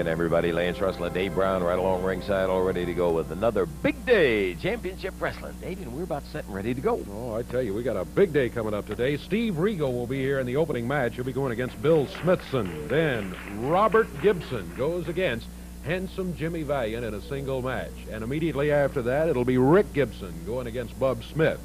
again, everybody. Lance Russell Dave Brown right along ringside, all ready to go with another big day championship wrestling. Dave, and we're about set and ready to go. Oh, I tell you, we got a big day coming up today. Steve Regal will be here in the opening match. He'll be going against Bill Smithson. Then Robert Gibson goes against handsome Jimmy Valiant in a single match. And immediately after that, it'll be Rick Gibson going against Bub Smith.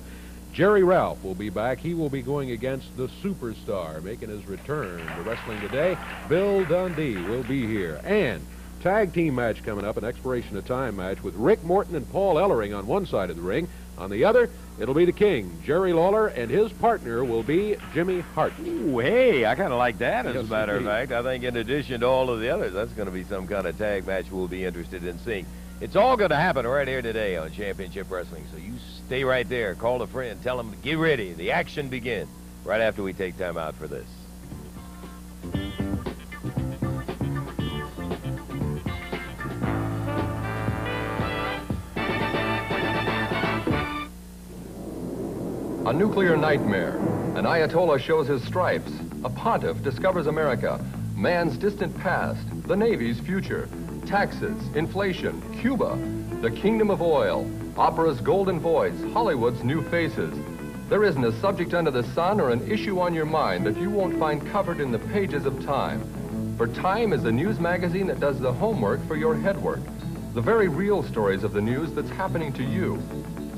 Jerry Ralph will be back. He will be going against the superstar, making his return to wrestling today. Bill Dundee will be here. And tag team match coming up, an expiration of time match with Rick Morton and Paul Ellering on one side of the ring. On the other, it'll be the King, Jerry Lawler, and his partner will be Jimmy Hart. Ooh, hey, I kind of like that, as Yes, a matter indeed. of fact. I think in addition to all of the others, that's going to be some kind of tag match we'll be interested in seeing. It's all going to happen right here today on Championship Wrestling, so you stay right there. Call a friend. Tell them get ready. The action begins right after we take time out for this. A nuclear nightmare. An Ayatollah shows his stripes. A pontiff discovers America. Man's distant past. The Navy's future. Taxes, inflation, Cuba, the kingdom of oil, opera's golden voice, Hollywood's new faces. There isn't a subject under the sun or an issue on your mind that you won't find covered in the pages of Time. For Time is the news magazine that does the homework for your headwork. The very real stories of the news that's happening to you.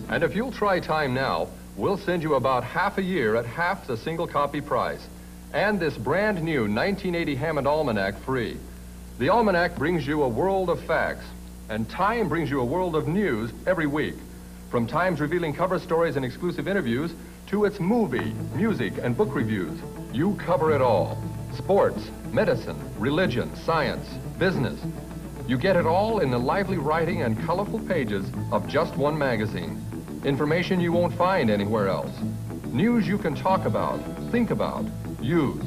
And if you'll try Time now, we'll send you about half a year at half the single copy price. And this brand new 1980 Hammond Almanac free. The Almanac brings you a world of facts, and Time brings you a world of news every week. From Time's revealing cover stories and exclusive interviews to its movie, music, and book reviews, you cover it all. Sports, medicine, religion, science, business. You get it all in the lively writing and colorful pages of just one magazine. Information you won't find anywhere else. News you can talk about, think about, use.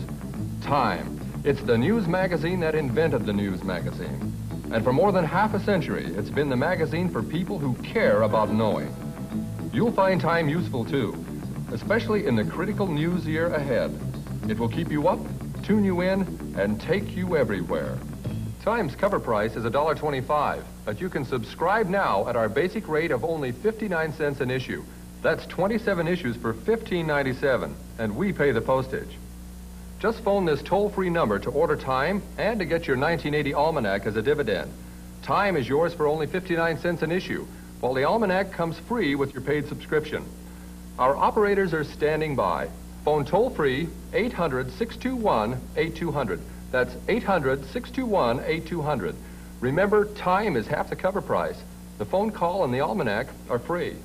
Time. It's the news magazine that invented the news magazine. And for more than half a century, it's been the magazine for people who care about knowing. You'll find Time useful too, especially in the critical news year ahead. It will keep you up, tune you in, and take you everywhere. Time's cover price is $1.25, but you can subscribe now at our basic rate of only 59 cents an issue. That's 27 issues for $15.97, and we pay the postage. Just phone this toll-free number to order Time and to get your 1980 Almanac as a dividend. Time is yours for only 59 cents an issue, while the Almanac comes free with your paid subscription. Our operators are standing by. Phone toll-free 800-621-8200. That's 800-621-8200. Remember, time is half the cover price. The phone call and the Almanac are free.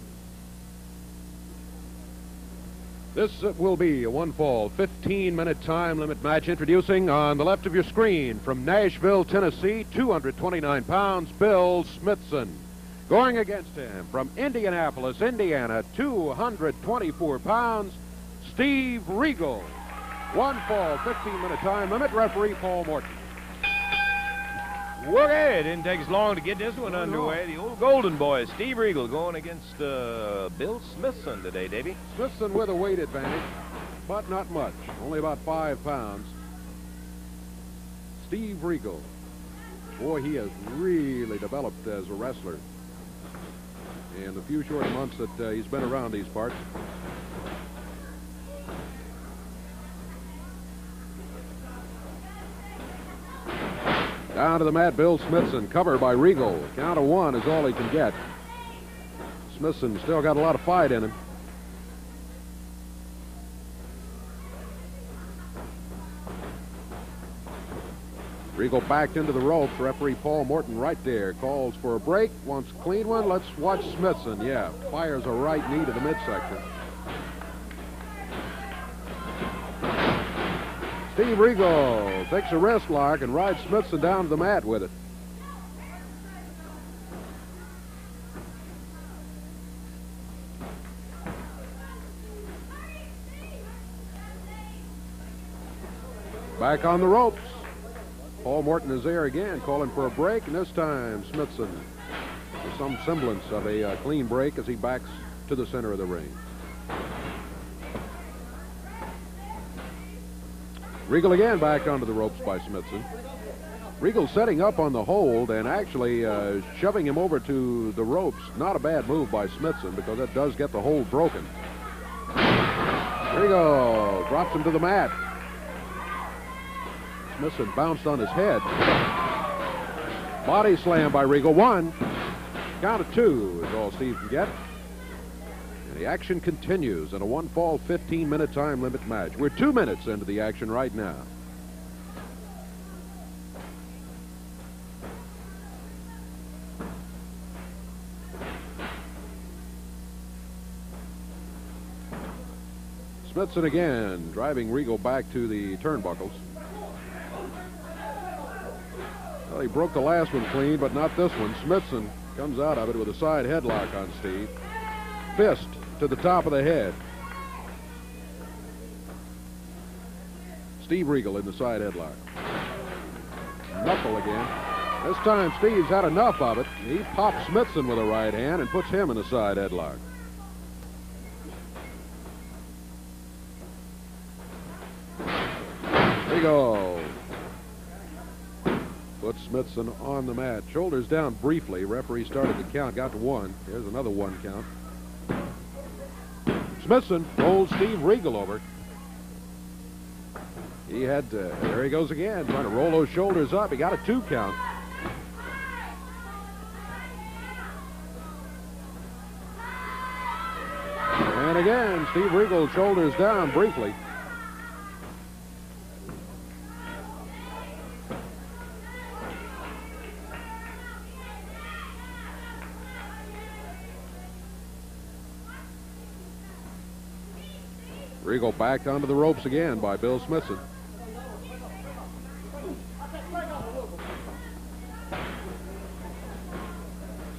This uh, will be a one fall, 15 minute time limit match introducing on the left of your screen from Nashville, Tennessee, 229 pounds, Bill Smithson. Going against him from Indianapolis, Indiana, 224 pounds, Steve Regal. One fall, 15 minute time limit, referee Paul Morton. Okay, it didn't take us long to get this one underway. The old Golden Boy, Steve Regal, going against uh, Bill Smithson today, Davey. Smithson with a weight advantage, but not much, only about five pounds. Steve Regal. Boy, he has really developed as a wrestler in the few short months that uh, he's been around these parts. Down to the mat, Bill Smithson, covered by Regal. Count of one is all he can get. Smithson still got a lot of fight in him. Regal backed into the ropes. Referee Paul Morton right there calls for a break. Wants a clean one. Let's watch Smithson. Yeah, fires a right knee to the midsection. Steve Regal takes a wrist lock and rides Smithson down to the mat with it. Back on the ropes. Paul Morton is there again, calling for a break, and this time Smithson with some semblance of a uh, clean break as he backs to the center of the ring. Regal again back onto the ropes by Smithson. Regal setting up on the hold and actually uh, shoving him over to the ropes. Not a bad move by Smithson because that does get the hold broken. Regal drops him to the mat. Smithson bounced on his head. Body slam by Regal. One. Count of two is all Steve can get. The action continues in a one fall 15 minute time limit match. We're two minutes into the action right now. Smithson again, driving Regal back to the turnbuckles. Well, he broke the last one clean, but not this one. Smithson comes out of it with a side headlock on Steve. Fist to the top of the head. Steve Regal in the side headlock. Knuckle again. This time Steve's had enough of it. He pops Smithson with a right hand and puts him in the side headlock. Regal puts Smithson on the mat. Shoulders down briefly. Referee started the count, got to one. Here's another one count. Smithson holds Steve Regal over. He had, to, there he goes again, trying to roll those shoulders up. He got a two count. And again, Steve Regal shoulders down briefly. Regal backed onto the ropes again by Bill Smithson.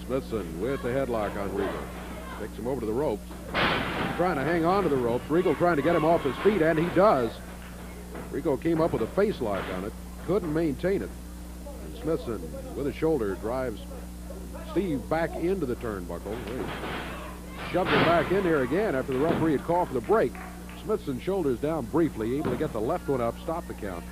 Smithson with the headlock on Regal. Takes him over to the ropes. Trying to hang on to the ropes. Regal trying to get him off his feet, and he does. Regal came up with a face lock on it. Couldn't maintain it. And Smithson, with a shoulder, drives Steve back into the turnbuckle. Shoved him back in there again after the referee had called for the break. Smithson shoulders down briefly, able to get the left one up, stop the count.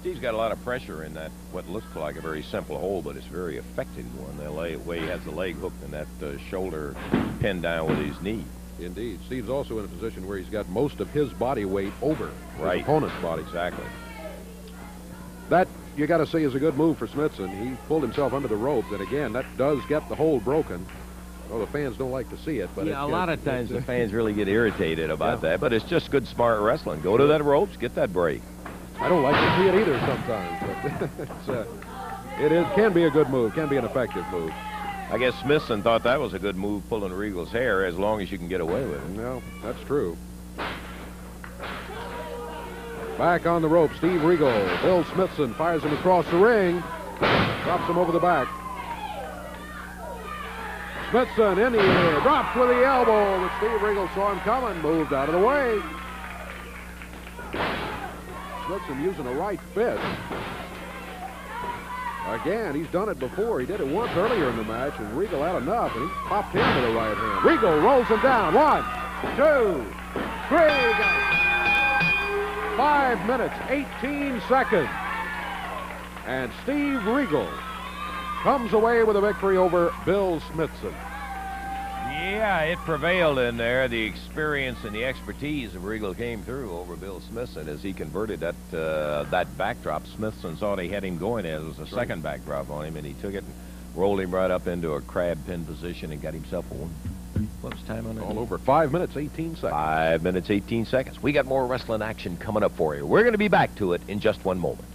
Steve's got a lot of pressure in that, what looks like a very simple hold, but it's very effective one. The way he has the leg hooked and that uh, shoulder pinned down with his knee. Indeed. Steve's also in a position where he's got most of his body weight over right. his opponent's body. Exactly. That you got to say is a good move for Smithson. He pulled himself under the ropes, and again, that does get the hold broken. Well, the fans don't like to see it, but yeah, a lot of times the fans really get irritated about yeah. that. But it's just good, smart wrestling. Go to that ropes, get that break. I don't like to see it either sometimes, but it's, uh, it is can be a good move, can be an effective move. I guess Smithson thought that was a good move, pulling Regal's hair, as long as you can get away with it. No, that's true. Back on the rope, Steve Regal. Bill Smithson fires him across the ring. Drops him over the back. Smithson in the air. Drops with the elbow. But Steve Regal saw him coming. Moved out of the way. Smithson using a right fist. Again, he's done it before. He did it once earlier in the match, and Regal had enough, and he popped him with a right hand. Regal rolls him down. One, two, three. Five minutes, 18 seconds. And Steve Regal comes away with a victory over Bill Smithson. Yeah, it prevailed in there. The experience and the expertise of Regal came through over Bill Smithson as he converted that uh, that backdrop. Smithson thought he had him going as was a second backdrop on him, and he took it and rolled him right up into a crab pin position and got himself a one. What's time on it? All over. Five minutes, 18 seconds. Five minutes, 18 seconds. We got more wrestling action coming up for you. We're going to be back to it in just one moment.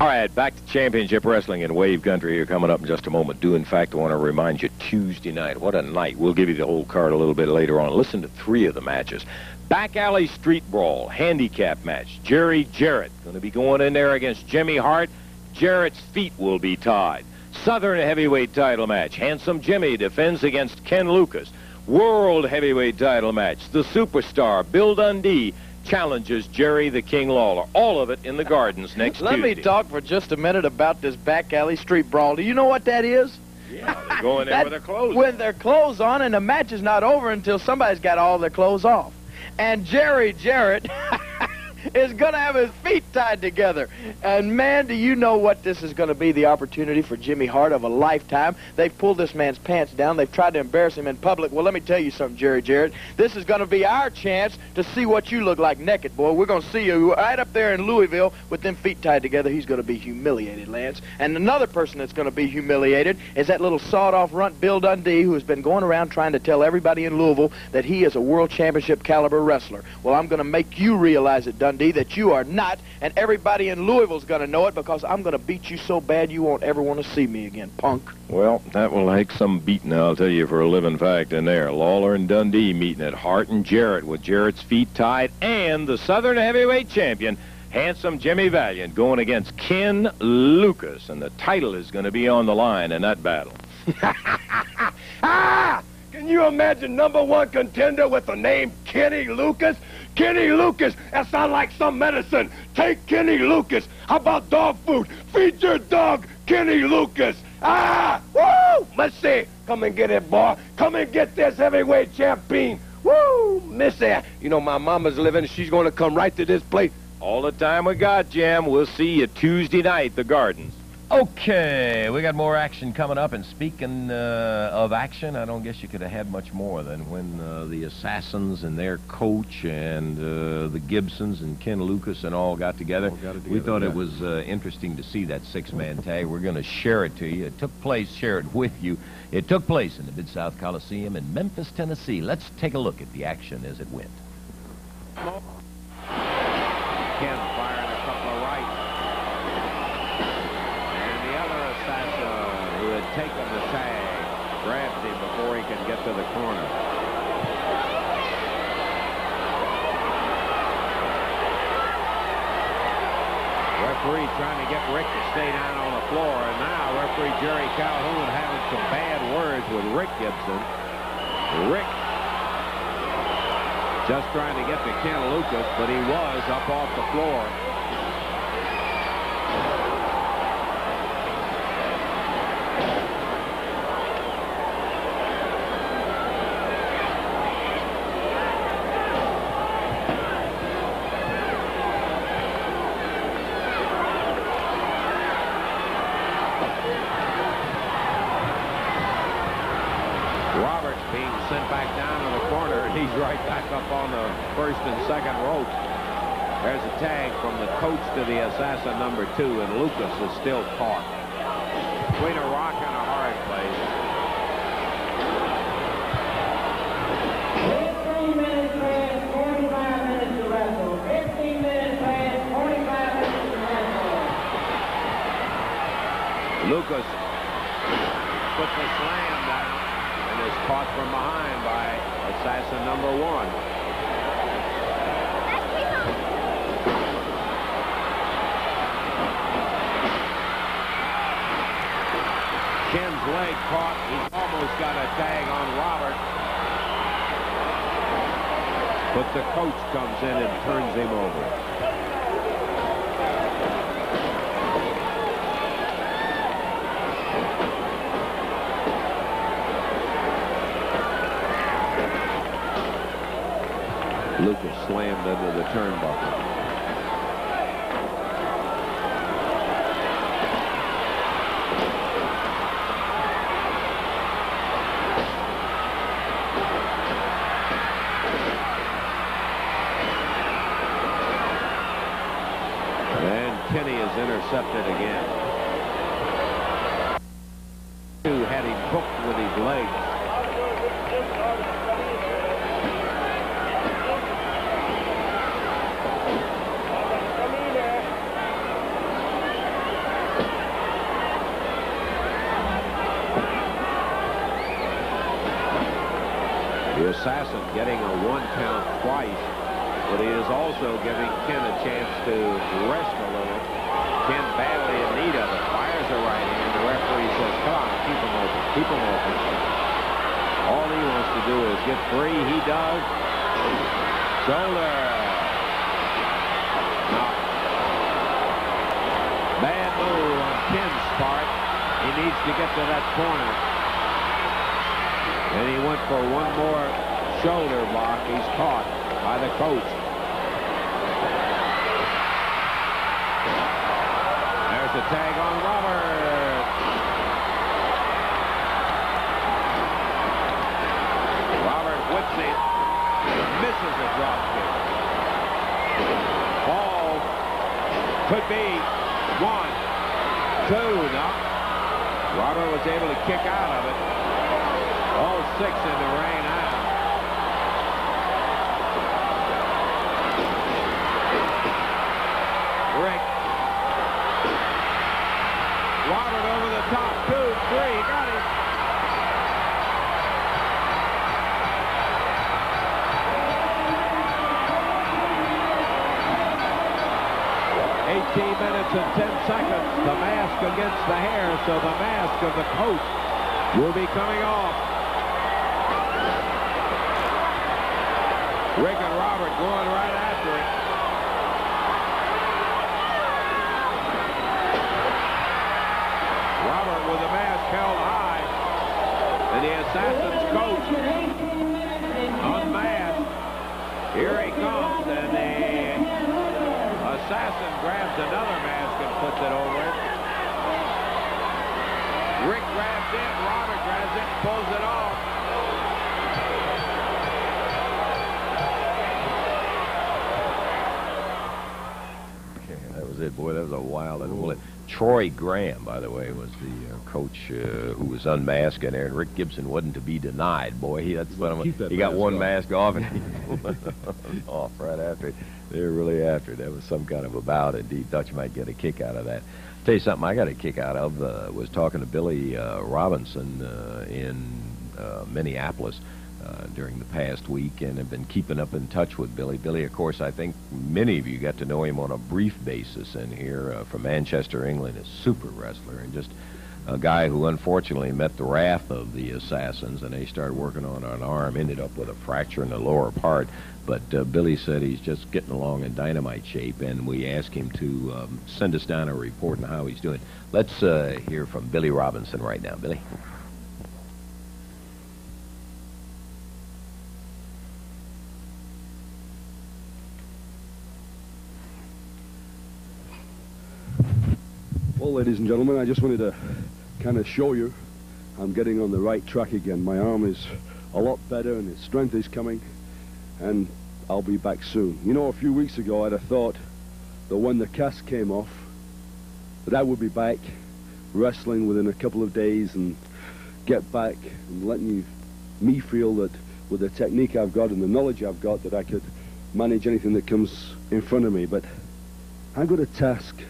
All right, back to championship wrestling in Wave Country here coming up in just a moment. Do, in fact, want to remind you, Tuesday night, what a night. We'll give you the whole card a little bit later on. Listen to three of the matches. Back Alley Street Brawl, handicap match. Jerry Jarrett going to be going in there against Jimmy Hart. Jarrett's feet will be tied. Southern Heavyweight title match. Handsome Jimmy defends against Ken Lucas. World Heavyweight title match. The Superstar, Bill Dundee, challenges Jerry the King Lawler. All of it in the Gardens next week. Let Tuesday. me talk for just a minute about this back alley street brawl. Do you know what that is? Yeah, they're going there That- with their clothes. With their clothes on, and the match is not over until somebody's got all their clothes off. And Jerry Jarrett is going to have his feet tied together. And man, do you know what this is going to be the opportunity for Jimmy Hart of a lifetime? They've pulled this man's pants down. They've tried to embarrass him in public. Well, let me tell you something, Jerry Jarrett. This is going to be our chance to see what you look like naked, boy. We're going to see you right up there in Louisville with them feet tied together. He's going to be humiliated, Lance. And another person that's going to be humiliated is that little sawed-off runt Bill Dundee who has been going around trying to tell everybody in Louisville that he is a world championship caliber wrestler. Well, I'm going to make you realize it, Dundee, that you are not, and everybody in Louisville's going to know it because I'm going to beat you so bad you won't ever want to see me again, punk. Well, that will take some beating, I'll tell you, for a living fact in there. Lawler and Dundee meeting at Hart and Jarrett with Jarrett's feet tied, and the Southern Heavyweight Champion, handsome Jimmy Valiant, going against Ken Lucas, and the title is going to be on the line in that battle. Ah! Can you imagine number one contender with the name Kenny Lucas? Kenny Lucas, that sounds like some medicine. Take Kenny Lucas. How about dog food? Feed your dog, Kenny Lucas. Ah! Woo! See. Come and get it, boy. Come and get this heavyweight champion. Woo! Missy, you know my mama's living. She's going to come right to this place. All the time we got, Jim. We'll see you Tuesday night, the Gardens. Okay, we got more action coming up. And speaking uh, of action, I don't guess you could have had much more than when uh, the Assassins and their coach and uh, the Gibsons and Ken Lucas and all got together. All got it we thought yeah. it was uh, interesting to see that six-man tag. We're going to share it to you. It took place, share it with you. It took place in the Mid-South Coliseum in Memphis, Tennessee. Let's take a look at the action as it went. Ken firing a couple of rights. And the other assassin who had taken the tag grabs him before he can get to the corner. Referee trying to get Rick to stay down on the floor, and now Calhoun having some bad words with Rick Gibson. Rick just trying to get to Ken Lucas, but he was up off the floor. Roberts being sent back down to the corner, and he's right back up on the first and second ropes. There's a tag from the coach to the assassin number two, and Lucas is still caught. Between a rock and a hard place. 15 minutes past 45 minutes to wrestle. 15 minutes past 45 minutes to wrestle. Lucas puts the slam down and is caught from behind by assassin number one. Leg caught. He's almost got a tag on Robert. But the coach comes in and turns him over. Lucas slammed into the turnbuckle. And Kenny is intercepted again. Three, he does. Shoulder. Bad move on Kim's part. He needs to get to that corner. And he went for one more shoulder block. He's caught by the coach. Two, no. Robert was able to kick out of it. All six in the rain minutes and ten seconds. The mask against the hair, so the mask of the coach will be coming off. Rick and Robert going right after it. Robert with the mask held high. And the assassin's assassin grabs another mask and puts it over it. Rick grabs it, Robert grabs it, pulls it off. Yeah, that was it, boy. That was a wild and woolly. Troy Graham, by the way, was the uh, coach uh, who was unmasking there, and Rick Gibson wasn't to be denied. Boy, he that's what I'm, he got one off. mask off and he went off right after. They were really after. That was some kind of a bout. Indeed, thought you might get a kick out of that. Tell you something, I got a kick out of uh, was talking to Billy uh, Robinson uh, in uh, Minneapolis uh, during the past week, and have been keeping up in touch with Billy. Billy, of course, I think many of you got to know him on a brief basis in here uh, from Manchester, England. A super wrestler and just a guy who unfortunately met the wrath of the assassins, and they started working on an arm, ended up with a fracture in the lower part. But uh, Billy said he's just getting along in dynamite shape, and we asked him to um, send us down a report on how he's doing. Let's uh, hear from Billy Robinson right now. Billy. Well, ladies and gentlemen, I just wanted to kind of show you I'm getting on the right track again. My arm is a lot better and its strength is coming, and I'll be back soon. You know, a few weeks ago, I'd have thought that when the cast came off, that I would be back wrestling within a couple of days and get back and letting you, me feel that with the technique I've got and the knowledge I've got that I could manage anything that comes in front of me. But I've got a task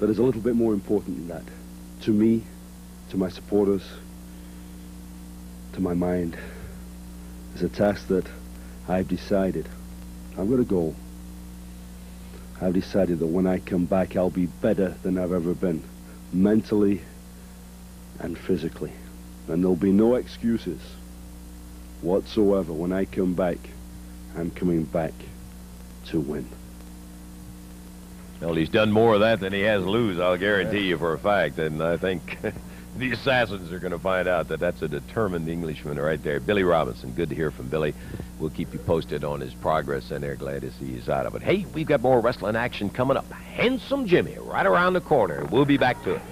that is a little bit more important than that. To me, to my supporters, to my mind. It's a task that I've decided. I've got a goal. I've decided that when I come back, I'll be better than I've ever been, mentally and physically. And there'll be no excuses whatsoever. When I come back, I'm coming back to win. Well, he's done more of that than he has lose, I'll guarantee you for a fact. And I think the assassins are going to find out that that's a determined Englishman right there. Billy Robinson, good to hear from Billy. We'll keep you posted on his progress, and they're glad to see he's out of it. Hey, we've got more wrestling action coming up. Handsome Jimmy right around the corner. We'll be back to it.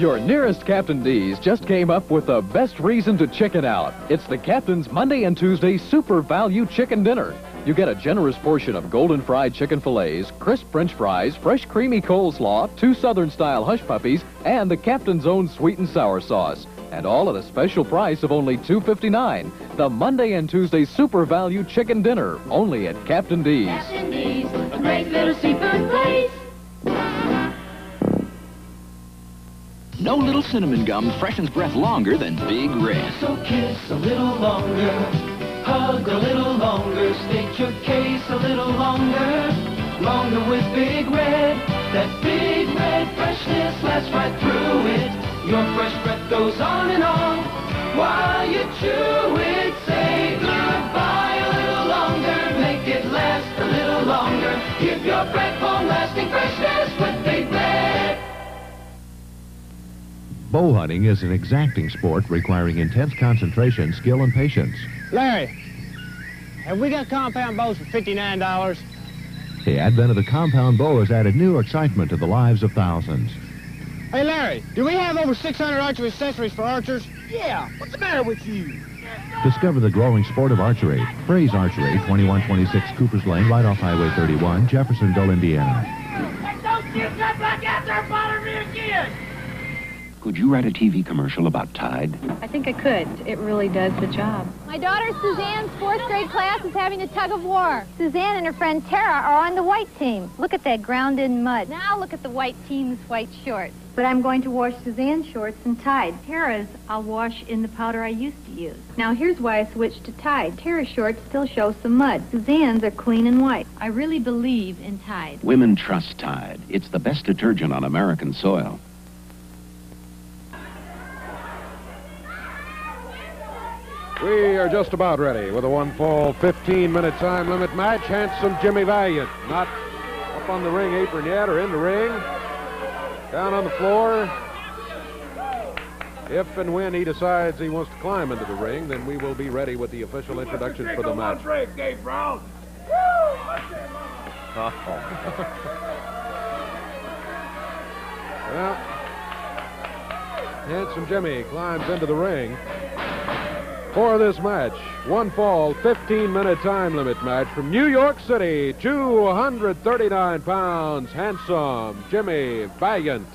Your nearest Captain D's just came up with the best reason to chicken out. It's the Captain's Monday and Tuesday Super Value Chicken Dinner. You get a generous portion of golden fried chicken fillets, crisp french fries, fresh creamy coleslaw, two southern style hush puppies, and the Captain's own sweet and sour sauce. And all at a special price of only $2.59. The Monday and Tuesday Super Value Chicken Dinner, only at Captain D's. Captain D's, a great little seafood place. No little cinnamon gum freshens breath longer than Big Red. So kiss a little longer, hug a little longer, stick your case a little longer, longer with Big Red. That Big Red freshness lasts right through it. Your fresh breath goes on and on while you chew it. Say goodbye a little longer, make it last a little longer. Give your breath long-lasting freshness with Big Red. Bow hunting is an exacting sport requiring intense concentration, skill, and patience. Larry, have we got compound bows for $59? The advent of the compound bow has added new excitement to the lives of thousands. Hey, Larry, do we have over 600 archery accessories for archers? Yeah, what's the matter with you? Discover the growing sport of archery. Fraze Archery, 2126 Cooper's Lane, right off Highway 31, Jeffersonville, Indiana. Don't you come back out there and bother me again! Could you write a TV commercial about Tide? I think I could. It really does the job. My daughter Suzanne's fourth grade class is having a tug of war. Suzanne and her friend Tara are on the white team. Look at that ground in mud. Now look at the white team's white shorts. But I'm going to wash Suzanne's shorts in Tide. Tara's I'll wash in the powder I used to use. Now here's why I switched to Tide. Tara's shorts still show some mud. Suzanne's are clean and white. I really believe in Tide. Women trust Tide. It's the best detergent on American soil. We are just about ready with a one fall 15 minute time limit match. Handsome Jimmy Valiant. Not up on the ring apron yet or in the ring. Down on the floor. If and when he decides he wants to climb into the ring, then we will be ready with the official introduction for the match. Dave Brown. Well, Handsome Jimmy climbs into the ring for this match. One fall, 15 minute time limit match from New York City, 239 pounds, Handsome Jimmy Valiant.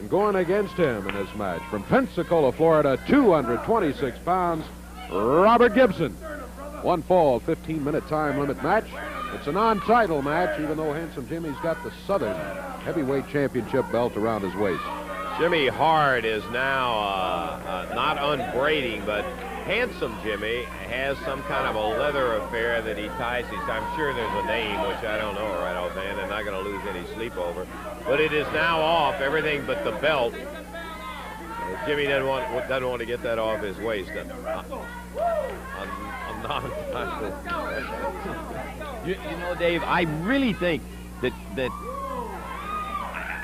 And going against him in this match from Pensacola, Florida, 226 pounds, Robert Gibson. One fall, 15 minute time limit match. It's a non title match, even though Handsome Jimmy's got the Southern Heavyweight Championship belt around his waist. Jimmy Hart is now uh, uh, not unbraiding, but handsome Jimmy has some kind of a leather affair that he ties his. I'm sure there's a name, which I don't know right offhand. I'm not going to lose any sleep over. But it is now off, everything but the belt. Uh, Jimmy doesn't want, doesn't want to get that off his waist. Uh, I'm, I'm not. you, you know, Dave, I really think that that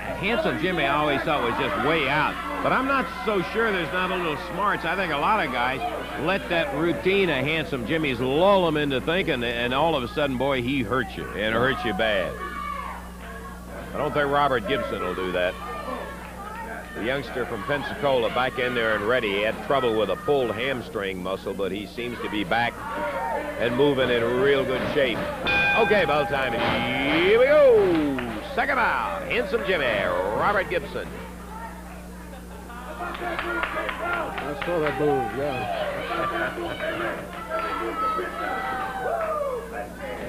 handsome Jimmy I always thought was just way out. But I'm not so sure there's not a little smarts. I think a lot of guys let that routine of handsome Jimmy's lull them into thinking, and all of a sudden, boy, he hurts you, and hurts you bad. I don't think Robert Gibson will do that. The youngster from Pensacola back in there and ready. He had trouble with a pulled hamstring muscle, but he seems to be back and moving in real good shape. Okay, bell time. Here we go. Second out. Handsome Jimmy, Robert Gibson. I saw that move, yeah.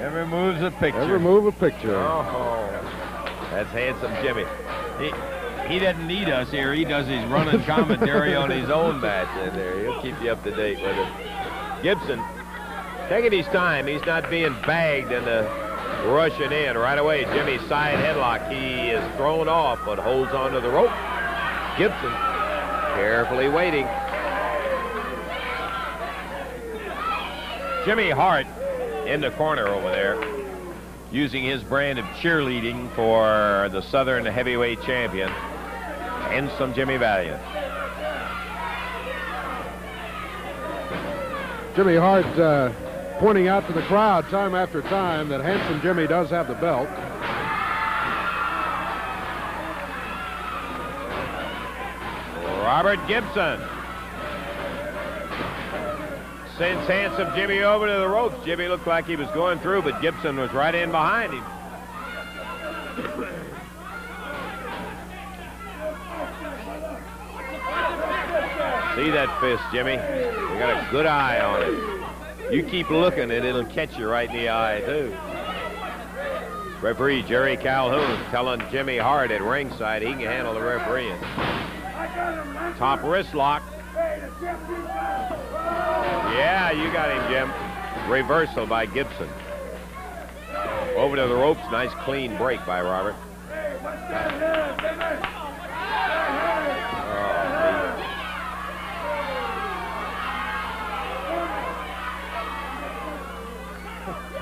Every move's a picture. Every move a picture. Oh, that's handsome Jimmy. He, he doesn't need us here. He does his running commentary on his own match in there. He'll keep you up to date with it. Gibson, taking his time. He's not being bagged into rushing in right away. Jimmy's side headlock. He is thrown off, but holds onto the rope. Gibson carefully waiting. Jimmy Hart in the corner over there, using his brand of cheerleading for the Southern Heavyweight Champion, Handsome Jimmy Valiant. Jimmy Hart uh, pointing out to the crowd time after time that Handsome Jimmy does have the belt. Robert Gibson. Sends handsome Jimmy over to the ropes. Jimmy looked like he was going through, but Gibson was right in behind him. See that fist, Jimmy? You got a good eye on it. You keep looking and it'll catch you right in the eye, too. Referee Jerry Calhoun telling Jimmy Hart at ringside he can handle the refereeing. Top wrist lock. Yeah, you got him, Jim. Reversal by Gibson. Over to the ropes. Nice clean break by Robert.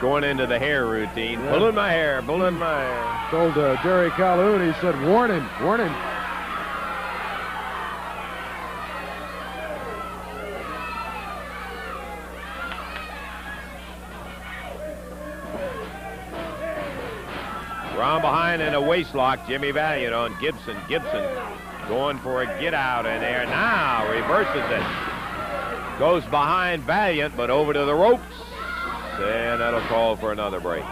Going into the hair routine. Yeah. Pulling my hair, pulling my hair. Told uh, Jerry Calhoun, he said, warn him, warn him. Round behind in a waist lock, Jimmy Valiant on Gibson. Gibson going for a get out in there. Now reverses it. Goes behind Valiant, but over to the ropes. And that'll call for another break.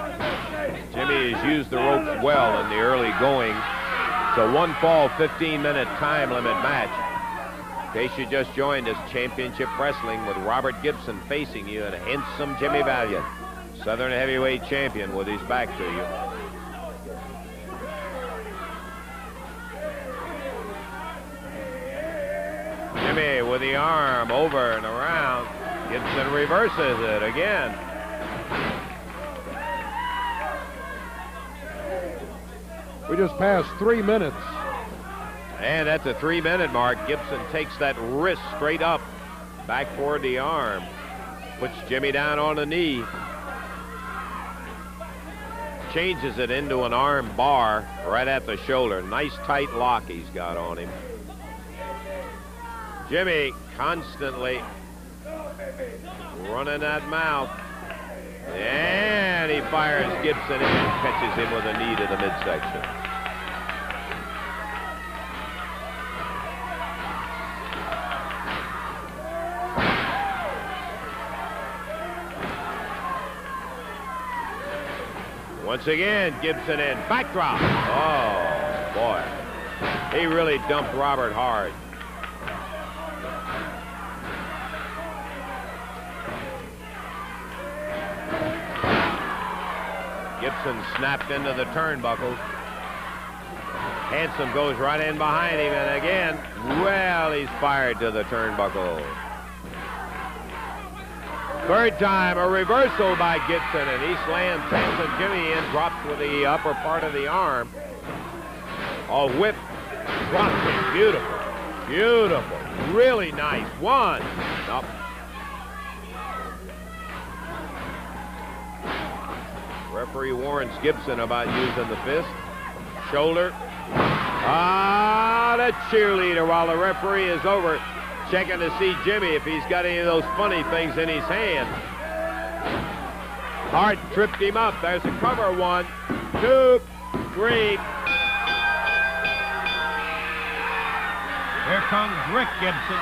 Jimmy has used the ropes well in the early going. It's a one fall, 15 minute time limit match. In case you just joined us, Championship Wrestling with Robert Gibson facing you and handsome Jimmy Valiant, Southern Heavyweight Champion with his back to you. Jimmy with the arm over and around. Gibson reverses it again. We just passed three minutes. And at the three minute mark, Gibson takes that wrist straight up, back for the arm. Puts Jimmy down on the knee. Changes it into an arm bar right at the shoulder. Nice tight lock he's got on him. Jimmy constantly running that mouth. And he fires Gibson in, and catches him with a knee to the midsection. Once again, Gibson in. Backdrop. Oh, boy. He really dumped Robert hard. Gibson snapped into the turnbuckles. Handsome goes right in behind him, and again, well, he's fired to the turnbuckle. Third time, a reversal by Gibson, and he slams Handsome Jimmy in, drops with the upper part of the arm. A whip, drops him, beautiful, beautiful, really nice. One, Referee warns Gibson about using the fist. Shoulder. Ah, the cheerleader while the referee is over checking to see Jimmy if he's got any of those funny things in his hand. Hart tripped him up. There's a cover. One, two, three. Here comes Rick Gibson.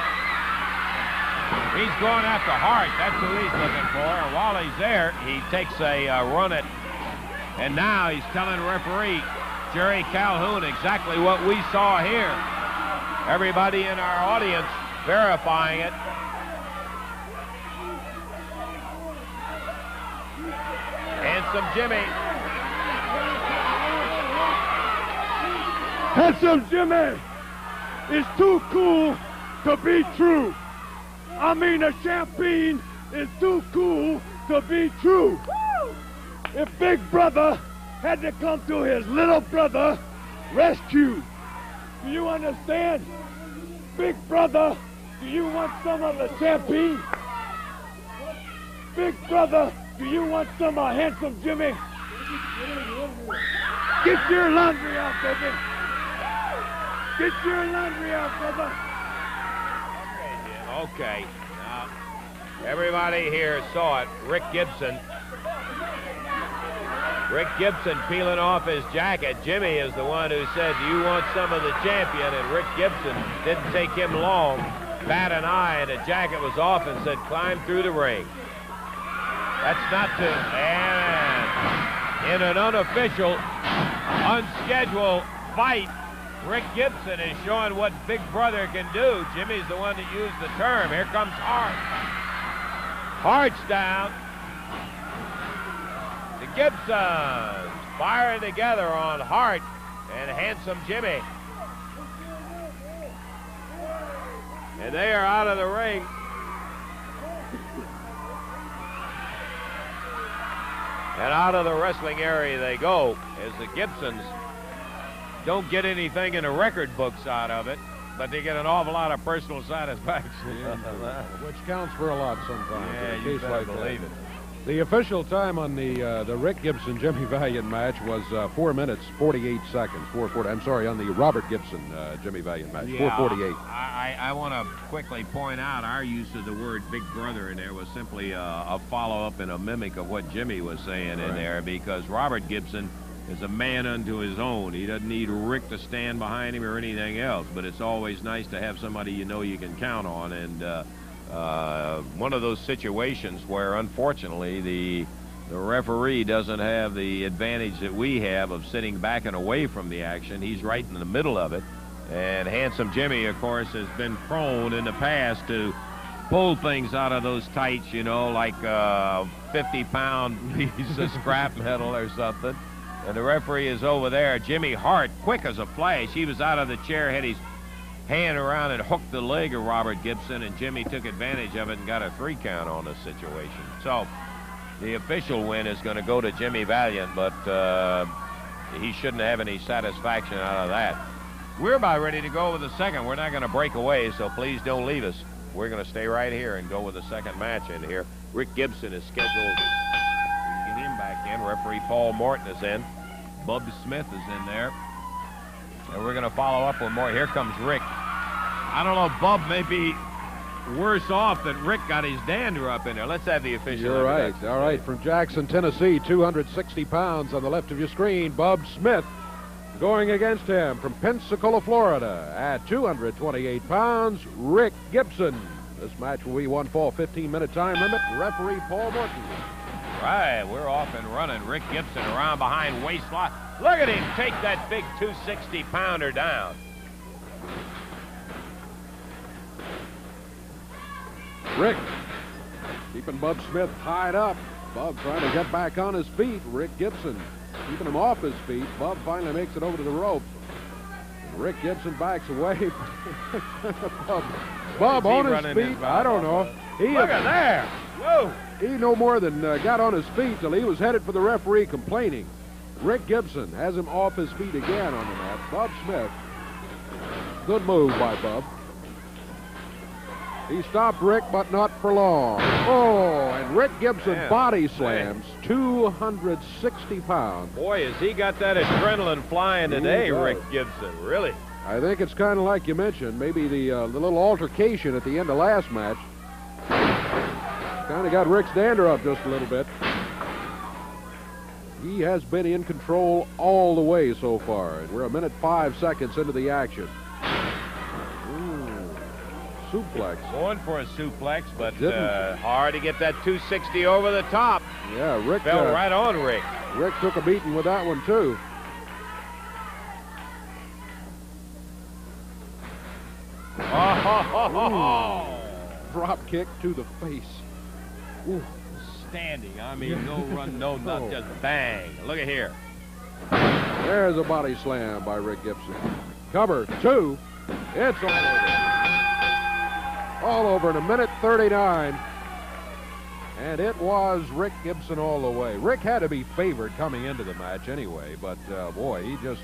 He's going after Hart. That's who he's looking for. While he's there, he takes a uh, run at, and now he's telling referee Jerry Calhoun exactly what we saw here. Everybody in our audience verifying it. Handsome Jimmy. Handsome Jimmy is too cool to be true. I mean, the champagne is too cool to be true. If Big Brother had to come to his little brother rescue, do you understand? Big Brother, do you want some of the champagne? Big Brother, do you want some of handsome Jimmy? Get your laundry out, baby. Get your laundry out, brother. Okay. Now, everybody here saw it. Rick Gibson. Rick Gibson peeling off his jacket. Jimmy is the one who said, you want some of the champion? And Rick Gibson didn't take him long. Bat an eye, and the jacket was off and said, climb through the ring. That's not to... And in an unofficial, unscheduled fight, Rick Gibson is showing what Big Brother can do. Jimmy's the one that used the term. Here comes Hart. Hart's down. Gibsons firing together on Hart and Handsome Jimmy. And they are out of the ring. And out of the wrestling area they go as the Gibsons don't get anything in the record books out of it, but they get an awful lot of personal satisfaction. Which counts for a lot sometimes. Yeah, in a you case better like believe that. it. The official time on the uh, the Rick Gibson Jimmy Valiant match was uh, four minutes 48 seconds. 440. I'm sorry, on the Robert Gibson uh, Jimmy Valiant match, Yeah, 448. I, I, I want to quickly point out our use of the word big brother in there was simply a, a follow-up and a mimic of what Jimmy was saying in there because Robert Gibson is a man unto his own. He doesn't need Rick to stand behind him or anything else, but it's always nice to have somebody you know you can count on. And uh, one of those situations where, unfortunately, the the referee doesn't have the advantage that we have of sitting back and away from the action. He's right in the middle of it. And Handsome Jimmy, of course, has been prone in the past to pull things out of those tights, you know, like a 50-pound piece of scrap metal or something. And the referee is over there. Jimmy Hart, quick as a flash, he was out of the chair, had his hand around and hooked the leg of Robert Gibson, and Jimmy took advantage of it and got a three count on the situation. So the official win is going to go to Jimmy Valiant, but uh, he shouldn't have any satisfaction out of that. We're about ready to go with the second. We're not going to break away, so please don't leave us. We're going to stay right here and go with the second match in here. Rick Gibson is scheduled. Get him back in. Referee Paul Morton is in. Bub Smith is in there. And we're going to follow up with more. Here comes Rick. I don't know, Bub may be worse off that Rick got his dander up in there. Let's have the official. You're right. All right. from Jackson, Tennessee, 260 pounds on the left of your screen, Bub Smith. Going against him from Pensacola, Florida, at 228 pounds, Rick Gibson. This match will be one fall, 15-minute time limit. Referee Paul Morton. Right, we're off and running. Rick Gibson around behind waistline. Look at him take that big 260 pounder down. Rick keeping Bub Smith tied up. Bub trying to get back on his feet. Rick Gibson keeping him off his feet. Bub finally makes it over to the rope. Rick Gibson backs away. Bub, Bub on his running his feet. I don't know. He Look at there. Whoa. He no more than uh, got on his feet till he was headed for the referee complaining. Rick Gibson has him off his feet again on the mat. Bub Smith. Good move by Bub. He stopped Rick, but not for long. Oh, and Rick Gibson Man, body slams 260 pounds. Boy, has he got that adrenaline flying today. Rick Gibson. Really? I think it's kind of like you mentioned, maybe the uh, the little altercation at the end of last match kind of got Rick's dander up just a little bit. He has been in control all the way so far. and We're a minute five seconds into the action. Ooh, suplex. Going for a suplex, but uh, hard to get that 260 over the top. Yeah, Rick Fell uh, right on Rick. Rick took a beating with that one too. Oh, Drop kick to the face. Ooh. standing. I mean, no run, no nothing, just bang. Look at here. There's a body slam by Rick Gibson. Cover two. It's all over. All over in a minute 39. And it was Rick Gibson all the way. Rick had to be favored coming into the match anyway, but uh, boy, he just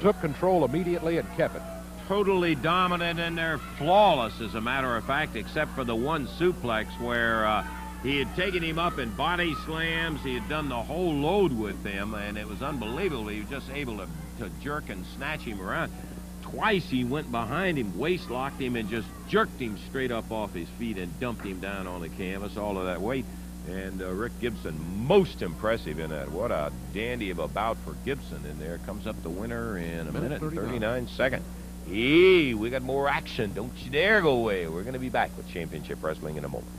took control immediately and kept it. Totally dominant and they're flawless, as a matter of fact, except for the one suplex where uh, he had taken him up in body slams. He had done the whole load with him, and it was unbelievable. He was just able to, to jerk and snatch him around. Twice he went behind him, waist locked him, and just jerked him straight up off his feet and dumped him down on the canvas, all of that weight. And uh, Rick Gibson, most impressive in that. What a dandy of a bout for Gibson in there. Comes up the winner in a minute, and 39 seconds. Hey, we got more action. Don't you dare go away. We're going to be back with Championship Wrestling in a moment.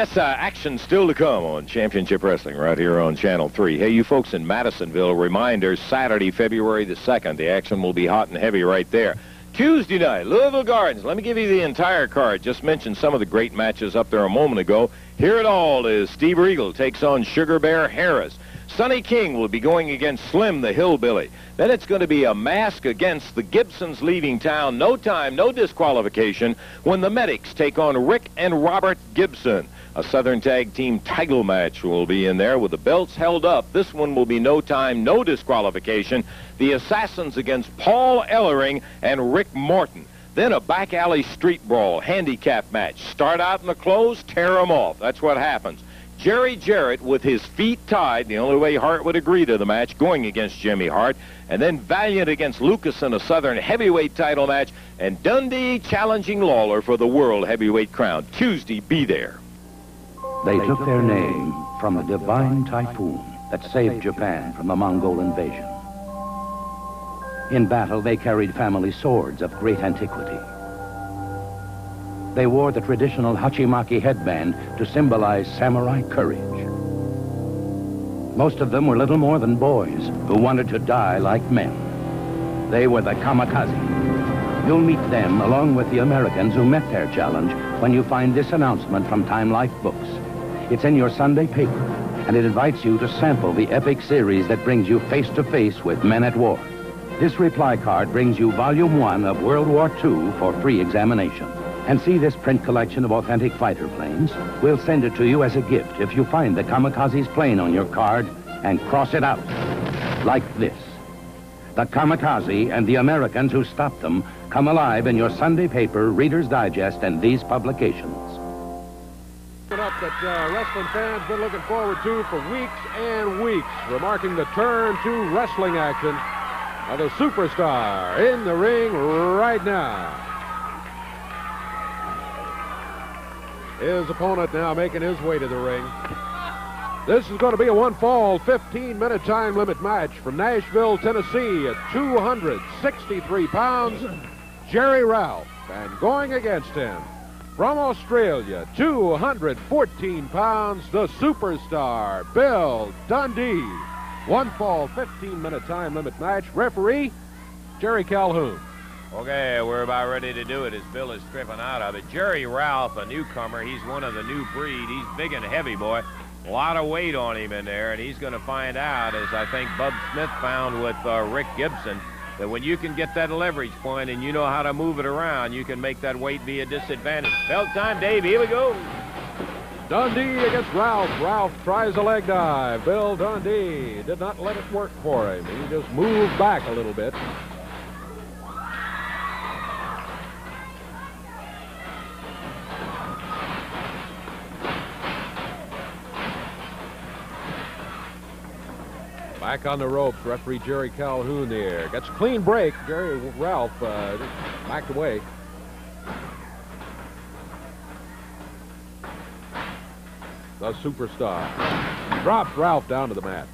Yes, uh, action still to come on Championship Wrestling right here on Channel 3. Hey, you folks in Madisonville, reminder, Saturday, February the 2nd, the action will be hot and heavy right there. Tuesday night, Louisville Gardens. Let me give you the entire card. Just mentioned some of the great matches up there a moment ago. Here it all is Steve Regal takes on Sugar Bear Harris. Sonny King will be going against Slim the Hillbilly. Then it's going to be a mask against the Gibsons leaving town. No time, no disqualification when the Medics take on Rick and Robert Gibson. A Southern Tag Team title match will be in there with the belts held up. This one will be no time, no disqualification. The Assassins against Paul Ellering and Rick Morton. Then a back alley street brawl handicap match. Start out in the clothes, tear them off. That's what happens. Jerry Jarrett with his feet tied, the only way Hart would agree to the match, going against Jimmy Hart. And then Valiant against Lucas in a Southern heavyweight title match. And Dundee challenging Lawler for the World Heavyweight Crown. Tuesday, be there. They took their name from a divine typhoon that saved Japan from the Mongol invasion. In battle, they carried family swords of great antiquity. They wore the traditional hachimaki headband to symbolize samurai courage. Most of them were little more than boys who wanted to die like men. They were the kamikaze. You'll meet them along with the Americans who met their challenge when you find this announcement from Time Life Books. It's in your Sunday paper, and it invites you to sample the epic series that brings you face to face with men at war. This reply card brings you Volume 1 of World War II for free examination. And see this print collection of authentic fighter planes? We'll send it to you as a gift if you find the Kamikaze's plane on your card and cross it out. Like this. The Kamikaze and the Americans who stopped them come alive in your Sunday paper, Reader's Digest, and these publications. That uh, wrestling fans been looking forward to for weeks and weeks, remarking the turn to wrestling action of the superstar in the ring right now. His opponent now making his way to the ring. This is going to be a one fall, 15 minute time limit match from Nashville, Tennessee at 263 pounds, Jerry Ralph. And going against him from Australia, 214 pounds, the superstar, Bill Dundee. One fall, 15 minute time limit match. Referee, Jerry Calhoun. Okay, we're about ready to do it as Bill is stripping out of it. Jerry Ralph, a newcomer, he's one of the new breed. He's big and heavy, boy. A lot of weight on him in there, and he's going to find out, as I think Bub Smith found with uh, Rick Gibson, that when you can get that leverage point and you know how to move it around, you can make that weight be a disadvantage. Belt time, Dave. Here we go. Dundee against Ralph. Ralph tries a leg dive. Bill Dundee did not let it work for him. He just moved back a little bit. Back on the ropes, referee Jerry Calhoun there. Gets a clean break. Jerry Ralph uh, backed away. The superstar. Drops Ralph down to the mat.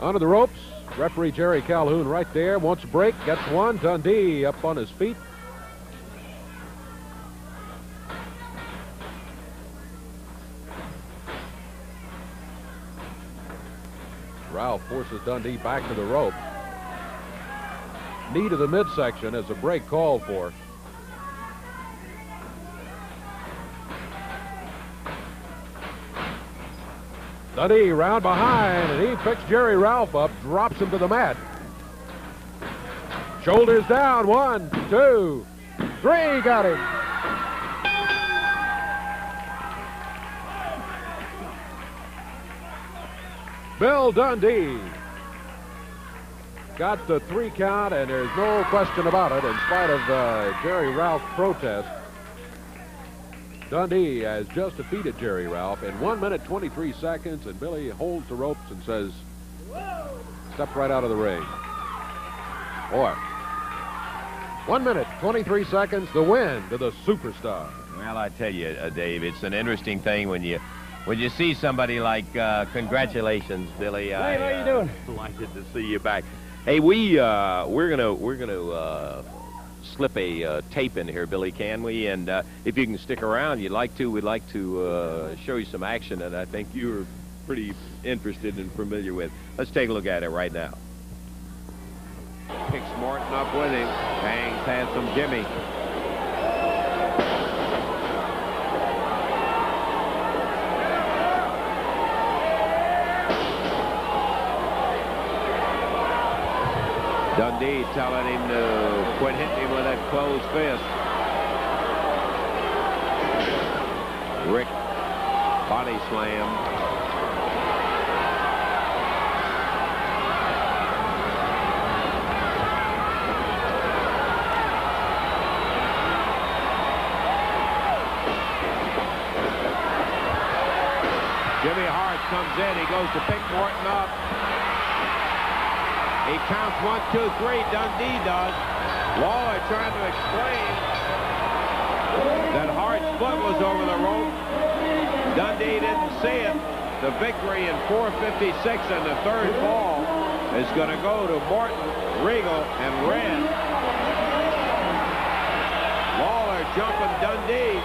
Onto the ropes. Referee Jerry Calhoun right there. Wants a break. Gets one. Dundee up on his feet. Forces Dundee back to the rope. Knee to the midsection as a break called for. Dundee round behind, and he picks Jerry Ralph up, drops him to the mat. Shoulders down, one, two, three, got him. Bill Dundee got the three count, and there's no question about it, in spite of uh, Jerry Ralph's protest. Dundee has just defeated Jerry Ralph in 1 minute 23 seconds, and Billy holds the ropes and says, step right out of the ring. Boy. 1 minute 23 seconds, the win to the superstar. Well, I tell you, uh, Dave, it's an interesting thing when you when you see somebody like, uh, congratulations, Billy. Hey, I, how you uh, doing? Delighted to see you back. Hey, we uh, we're gonna we're gonna uh, slip a uh, tape in here, Billy. Can we? And uh, if you can stick around, you'd like to. We'd like to uh, show you some action that I think you're pretty interested and familiar with. Let's take a look at it right now. Picks Morton up with him. Bangs handsome Jimmy. Dundee telling him to quit hitting him with that closed fist. Rick body slam. Counts one, two, three. Dundee does. Lawler trying to explain that Hart's foot was over the rope. Dundee didn't see it. The victory in 456 and the third ball is going to go to Morton, Regal, and Red. Lawler jumping Dundee.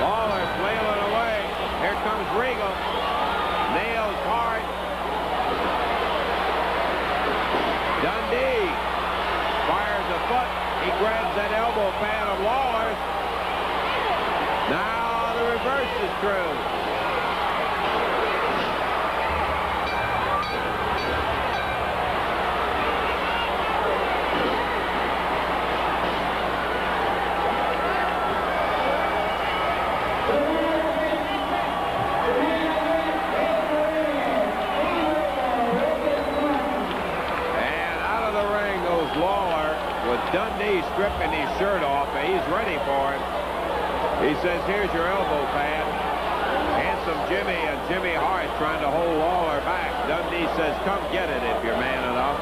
Lawler flailing away. Here comes Regal. Nails hard. Dundee fires a foot. He grabs that elbow pad of Lawler's. Now the reverse is true. And out of the ring goes Lawler with Dundee stripping his shirt off. And he's ready for it. He says, here's your elbow pad. Handsome Jimmy and Jimmy Hart trying to hold Lawler back. Dundee says, come get it if you're man enough.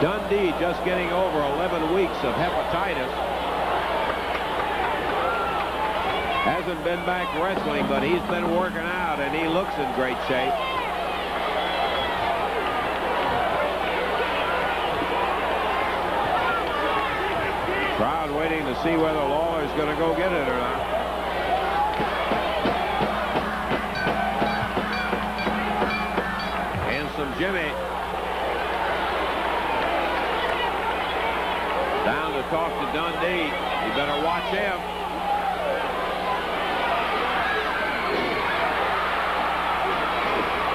Dundee just getting over 11 weeks of hepatitis. Hasn't been back wrestling, but he's been working out, and he looks in great shape. Crowd waiting to see whether Lawler's going to go get it or not. Handsome Jimmy. Down to talk to Dundee. You better watch him.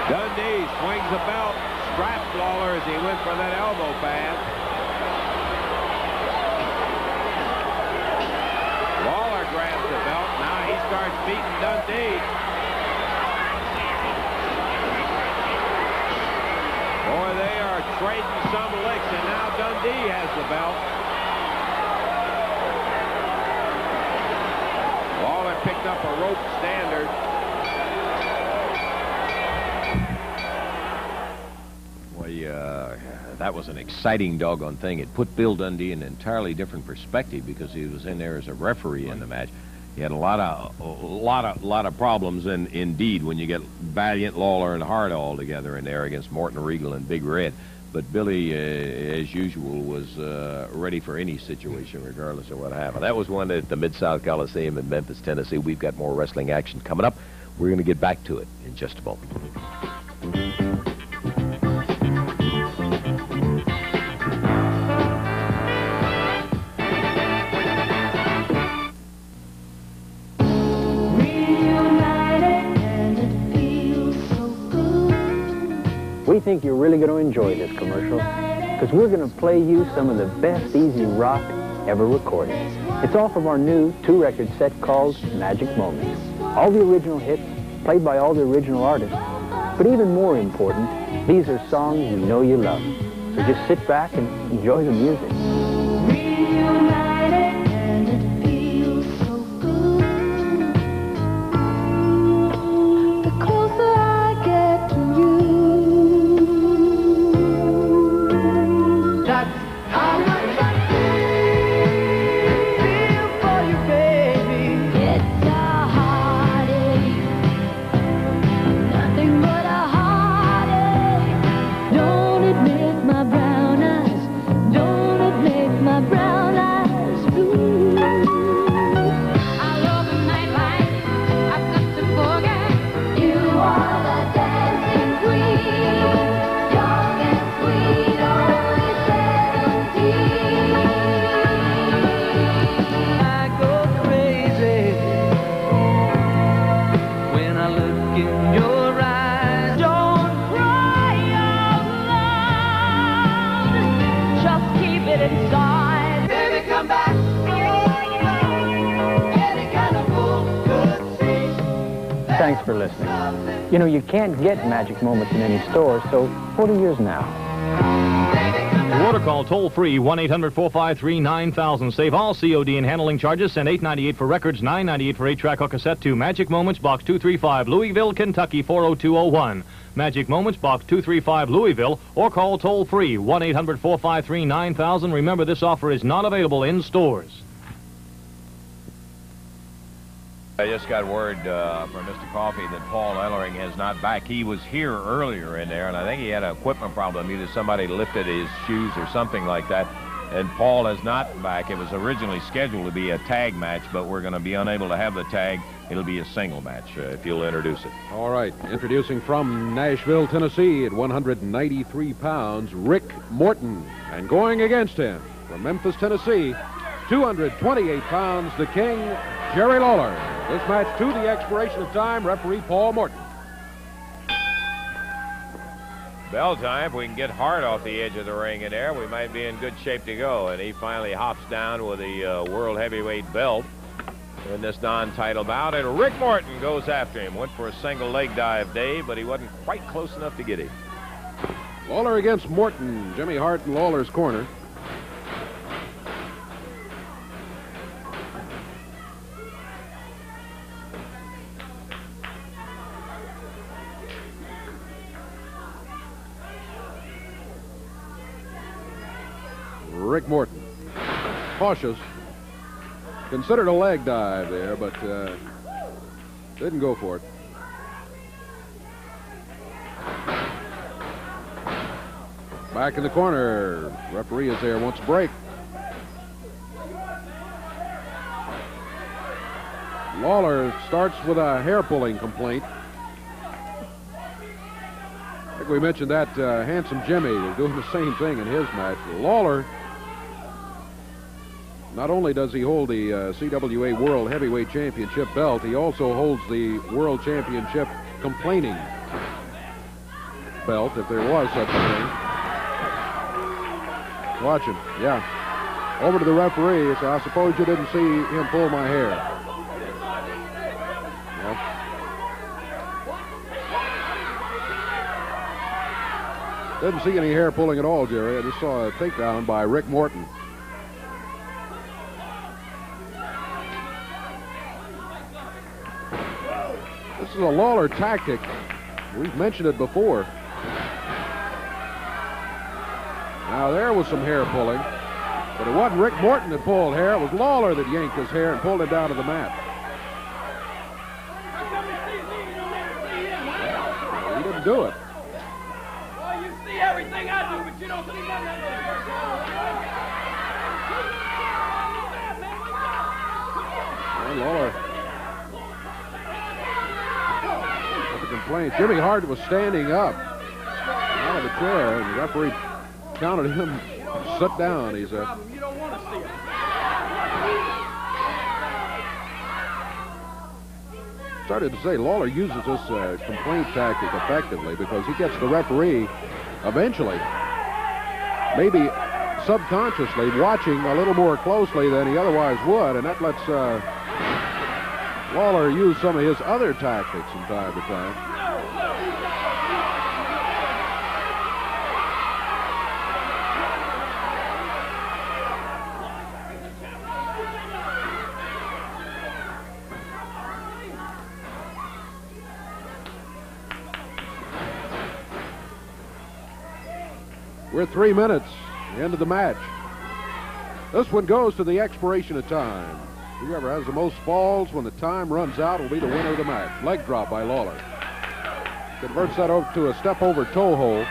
Dundee swings the belt, straps Lawler as he went for that elbow pad. Lawler grabs the belt. Starts beating Dundee. Boy, they are trading some licks, and now Dundee has the belt. Lawler picked up a rope standard. Boy, uh, that was an exciting doggone thing. It put Bill Dundee in an entirely different perspective because he was in there as a referee in the match. He had a lot of a lot of lot of problems, and indeed, when you get Valiant, Lawler, and Hart all together in there against Morton Regal and Big Red. But Billy, uh, as usual, was uh, ready for any situation, regardless of what happened. That was one at the Mid South Coliseum in Memphis, Tennessee. We've got more wrestling action coming up. We're going to get back to it in just a moment. Think you're really going to enjoy this commercial because we're going to play you some of the best easy rock ever recorded. It's off of our new two-record set called Magic Moments. All the original hits played by all the original artists. But even more important, these are songs you know you love. So just sit back and enjoy the music. Can't get magic moments in any store, so 40 years now. Order, call toll free 1 800 453 9000. Save all COD and handling charges. Send 898 for records, 998 for 8 track or cassette to Magic Moments, Box 235, Louisville, Kentucky 40201. Magic Moments, Box 235, Louisville, or call toll free 1 800 453 9000. Remember, this offer is not available in stores. I just got word uh, from Mr. Coffee that Paul Ellering is not back. He was here earlier in there, and I think he had an equipment problem. Either somebody lifted his shoes or something like that. And Paul is not back. It was originally scheduled to be a tag match, but we're going to be unable to have the tag. It'll be a single match, uh, if you'll introduce it. All right, introducing from Nashville, Tennessee, at 193 pounds, Rick Morton. And going against him from Memphis, Tennessee, 228 pounds, the King, Jerry Lawler. This match to the expiration of time, referee Paul Morton. Bell time. If we can get Hart off the edge of the ring in there, we might be in good shape to go. And he finally hops down with the uh, World Heavyweight belt in this non-title bout. And Rick Morton goes after him. Went for a single leg dive, Dave, but he wasn't quite close enough to get him. Lawler against Morton. Jimmy Hart in Lawler's corner. Rick Morton. Cautious. Considered a leg dive there, but uh, didn't go for it. Back in the corner. Referee is there, wants a break. Lawler starts with a hair pulling complaint. I think we mentioned that uh, Handsome Jimmy is doing the same thing in his match. Lawler, not only does he hold the uh, CWA World Heavyweight Championship belt, he also holds the World Championship complaining belt, if there was such a thing. Watch him, yeah. Over to the referee, so I suppose you didn't see him pull my hair. Didn't see any hair pulling at all, Jerry. I just saw a takedown by Rick Morton. Is a Lawler tactic. We've mentioned it before. Now there was some hair pulling, but it wasn't Rick Morton that pulled hair. It was Lawler that yanked his hair and pulled it down to the mat. He didn't do it. Jimmy Hart was standing up out of the chair, and the referee counted him sit down. He said. Started to say Lawler uses this uh, complaint tactic effectively because he gets the referee eventually, maybe subconsciously, watching a little more closely than he otherwise would, and that lets uh, Lawler use some of his other tactics from time to time. We're three minutes, the end of the match. This one goes to the expiration of time. Whoever has the most falls when the time runs out will be the winner of the match. Leg drop by Lawler. Converts that over to a step over toe hold.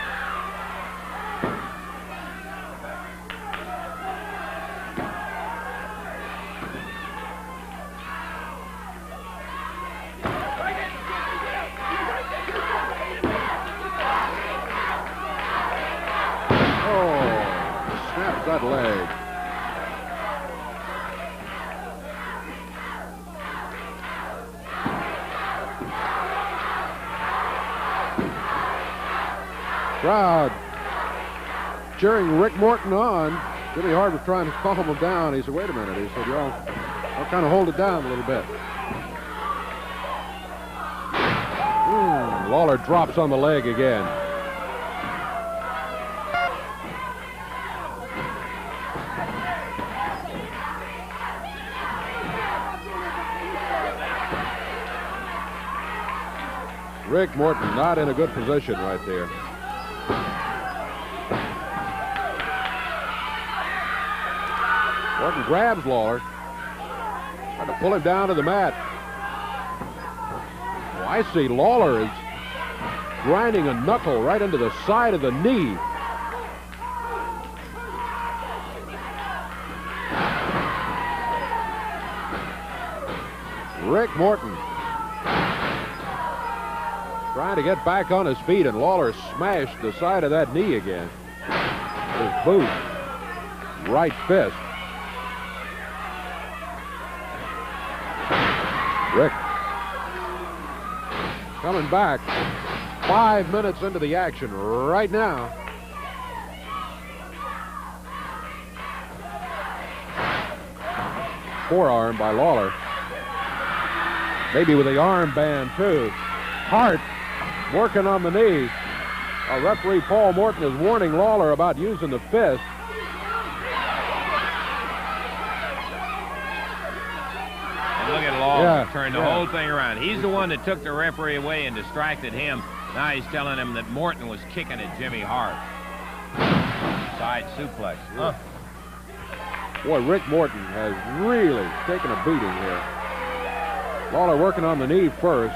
Was trying to calm him down. He said, wait a minute. He said, y'all, I'll kind of hold it down a little bit. Hmm, Lawler drops on the leg again. Rick Morton not in a good position right there. Morton grabs Lawler. Trying to pull him down to the mat. Oh, I see Lawler is grinding a knuckle right into the side of the knee. Rick Morton trying to get back on his feet, and Lawler smashed the side of that knee again. His boot, right fist. Rick coming back. Five minutes into the action right now. Forearm by Lawler. Maybe with the armband too. Hart working on the knee. Uh, referee Paul Morton is warning Lawler about using the fist. And look at Lawler Yeah, turn the yeah. whole thing around. He's the one that took the referee away and distracted him. Now he's telling him that Morton was kicking at Jimmy Hart. Side suplex. Huh. Boy, Rick Morton has really taken a beating here. Lawler working on the knee first.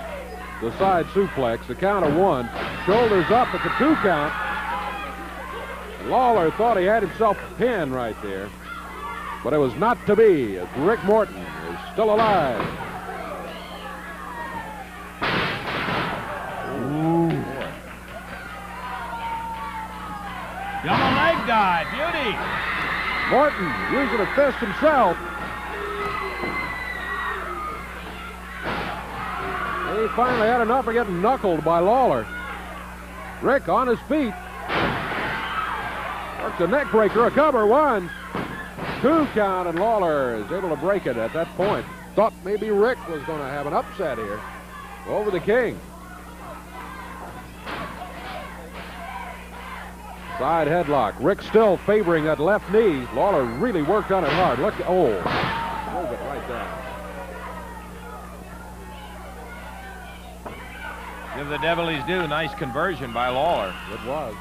The side suplex, the count of one. Shoulders up at the two count. Lawler thought he had himself pinned right there. But it was not to be, as Rick Morton is still alive. Double leg dive. Beauty. Morton using a fist himself. He finally had enough of getting knuckled by Lawler. Rick on his feet. Works a neck breaker, a cover, one, two count, and Lawler is able to break it at that point. Thought maybe Rick was going to have an upset here over the King. Side headlock. Rick still favoring that left knee. Lawler really worked on it hard. Look, oh, drove it right down. Give the devil his due. Nice conversion by Lawler. It was.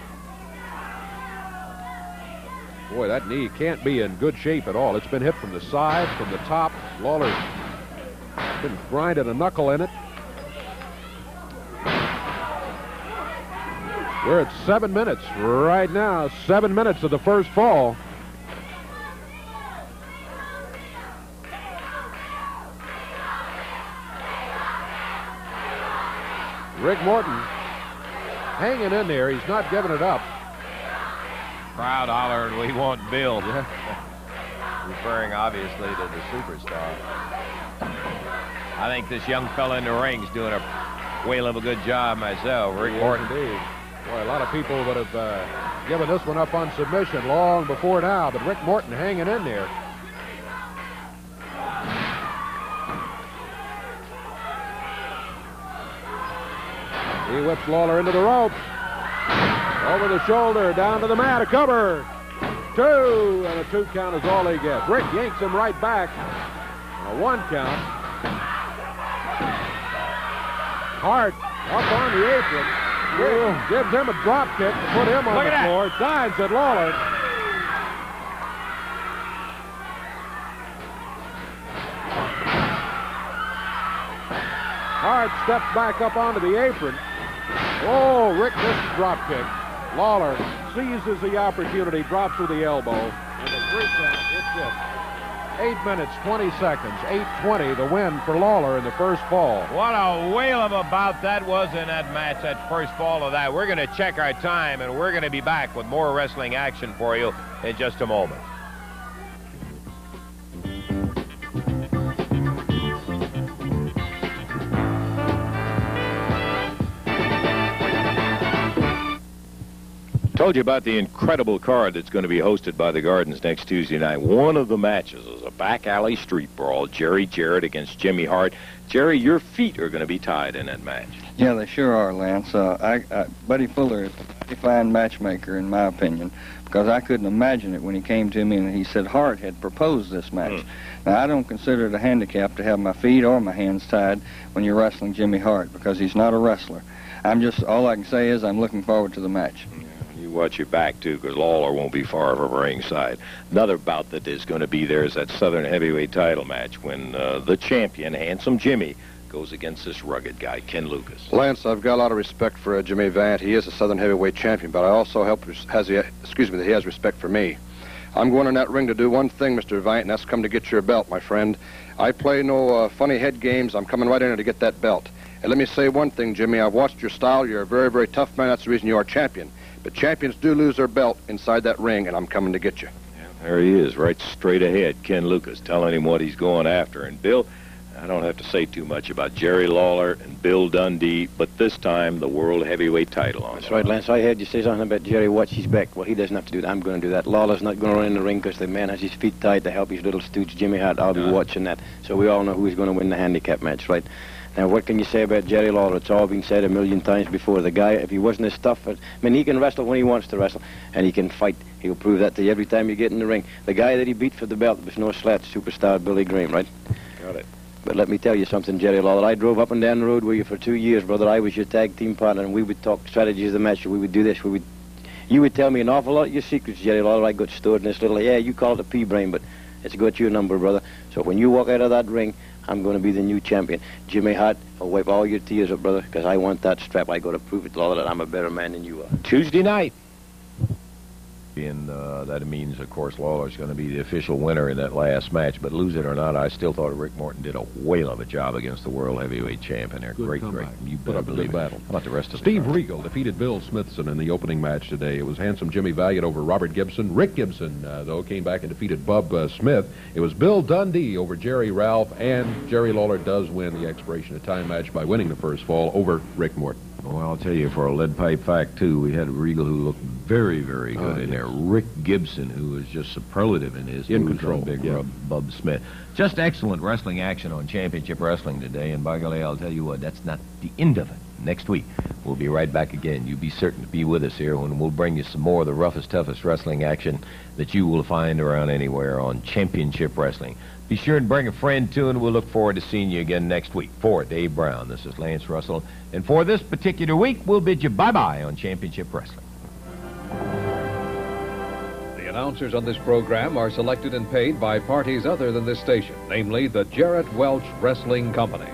Boy, that knee can't be in good shape at all. It's been hit from the side, from the top. Lawler's been grinding a knuckle in it. We're at seven minutes right now. Seven minutes of the first fall. Rick Morton hanging in there. He's not giving it up. Crowd hollered, we want Bill. Referring obviously to the superstar. I think this young fella in the ring's doing a whale of a good job myself. Rick Yes, Morton. indeed. Boy, a lot of people would have uh, given this one up on submission long before now, but Rick Morton hanging in there. He whips Lawler into the ropes. Over the shoulder, down to the mat, a cover. Two, and a two count is all he gets. Rick yanks him right back. A one count. Hart up on the apron. Rick gives him a drop kick to put him on Look the at that. floor. Dives at Lawler. Hart steps back up onto the apron. Oh, Rick missed the drop kick. Lawler seizes the opportunity, drops with the elbow. And the three count, it's it. Eight minutes, 20 seconds, 8.20, the win for Lawler in the first fall. What a whale of a bout that was in that match, that first fall of that. We're going to check our time, and we're going to be back with more wrestling action for you in just a moment. Told you about the incredible card that's going to be hosted by the Gardens next Tuesday night. One of the matches is a back alley street brawl. Jerry Jarrett against Jimmy Hart. Jerry, your feet are going to be tied in that match. Yeah, they sure are, Lance. Uh, I, I, Buddy Fuller is a pretty fine matchmaker, in my opinion, because I couldn't imagine it when he came to me and he said Hart had proposed this match. Hmm. Now, I don't consider it a handicap to have my feet or my hands tied when you're wrestling Jimmy Hart because he's not a wrestler. I'm just, all I can say is I'm looking forward to the match. Hmm. Watch your back, too, because Lawler won't be far from ringside. Another bout that is going to be there is that Southern Heavyweight title match when uh, the champion, Handsome Jimmy, goes against this rugged guy, Ken Lucas. Lance, I've got a lot of respect for uh, Jimmy Vant. He is a Southern Heavyweight champion, but I also help has he, excuse me, that he has respect for me. I'm going in that ring to do one thing, Mr. Vant, and that's come to get your belt, my friend. I play no uh, funny head games. I'm coming right in there to get that belt. And let me say one thing, Jimmy. I've watched your style. You're a very, very tough man. That's the reason you are champion. But champions do lose their belt inside that ring, and I'm coming to get you. Yeah, There he is, right straight ahead, Ken Lucas, telling him what he's going after. And Bill, I don't have to say too much about Jerry Lawler and Bill Dundee, but this time the world heavyweight title on. That's right, Lance. I heard you say something about Jerry watch his back. Well, he doesn't have to do that. I'm going to do that. Lawler's not going to run in the ring because the man has his feet tied to help his little stooge Jimmy Hart. I'll be watching that. So we all know who's going to win the handicap match, right? Now, what can you say about Jerry Lawler? It's all been said a million times before. The guy, if he wasn't as tough, I mean, he can wrestle when he wants to wrestle, and he can fight. He'll prove that to you every time you get in the ring. The guy that he beat for the belt was no slouch, superstar Billy Graham, right? Got it. But let me tell you something, Jerry Lawler. I drove up and down the road with you for two years, brother. I was your tag team partner, and we would talk strategies of the match. We would do this. We would. You would tell me an awful lot of your secrets, Jerry Lawler. I got stored in this little. Yeah, you call it a pea brain, but it's got your number, brother. So when you walk out of that ring, I'm going to be the new champion. Jimmy Hart, I'll wipe all your tears brother, because I want that strap. I got to prove it, Lawler, that I'm a better man than you are. Tuesday night. And uh, that means, of course, Lawler's going to be the official winner in that last match. But lose it or not, I still thought Rick Morton did a whale of a job against the world heavyweight champion there. Good great, comeback. great. You Put better up a good believe battle. How about the rest of Steve the Regal defeated Bill Smithson in the opening match today. It was handsome Jimmy Valiant over Robert Gibson. Rick Gibson, uh, though, came back and defeated Bub uh, Smith. It was Bill Dundee over Jerry Ralph, and Jerry Lawler does win the expiration of time match by winning the first fall over Rick Morton. Well, I'll tell you, for a lead pipe fact, too, we had Regal who looked very, very good Oh, in yes. there. Rick Gibson, who was just superlative in his In control, Big yeah. Rub, Bub Smith. Just excellent wrestling action on Championship Wrestling today, and by golly, I'll tell you what, that's not the end of it. Next week, we'll be right back again. You'll be certain to be with us here when we'll bring you some more of the roughest, toughest wrestling action that you will find around anywhere on Championship Wrestling. Be sure and bring a friend, too, and we'll look forward to seeing you again next week. For Dave Brown, this is Lance Russell. And for this particular week, we'll bid you bye-bye on Championship Wrestling. The announcers on this program are selected and paid by parties other than this station, namely the Jarrett Welch Wrestling Company.